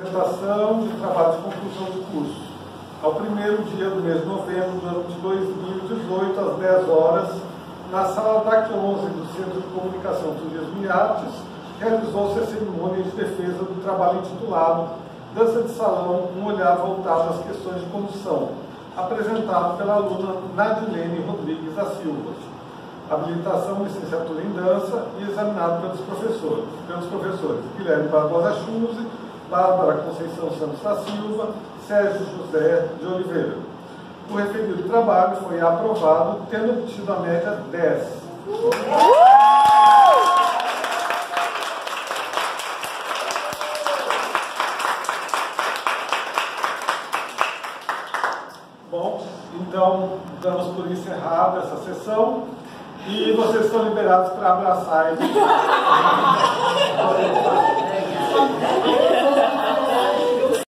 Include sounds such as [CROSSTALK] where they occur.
Apresentação de trabalho de conclusão de curso. Ao primeiro dia do mês de novembro do ano de 2018, às 10 horas, na sala DAC 11 do Centro de Comunicação, Turismo e Artes, realizou-se a cerimônia de defesa do trabalho intitulado Dança de Salão, um olhar voltado às questões de condução, apresentado pela aluna Nadilene Rodrigues da Silva. Habilitação, licenciatura em dança e examinado pelos professores, pelos professores Guilherme Barbosa Chuse, Bárbara Conceição Santos da Silva, Sérgio José de Oliveira. O referido trabalho foi aprovado, tendo obtido a média 10. Bom, então damos por encerrada essa sessão e vocês estão liberados para abraçar [LAUGHS]